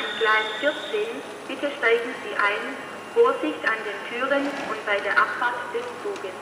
an Gleis 14, bitte steigen Sie ein. Vorsicht an den Türen und bei der Abfahrt des Zuges.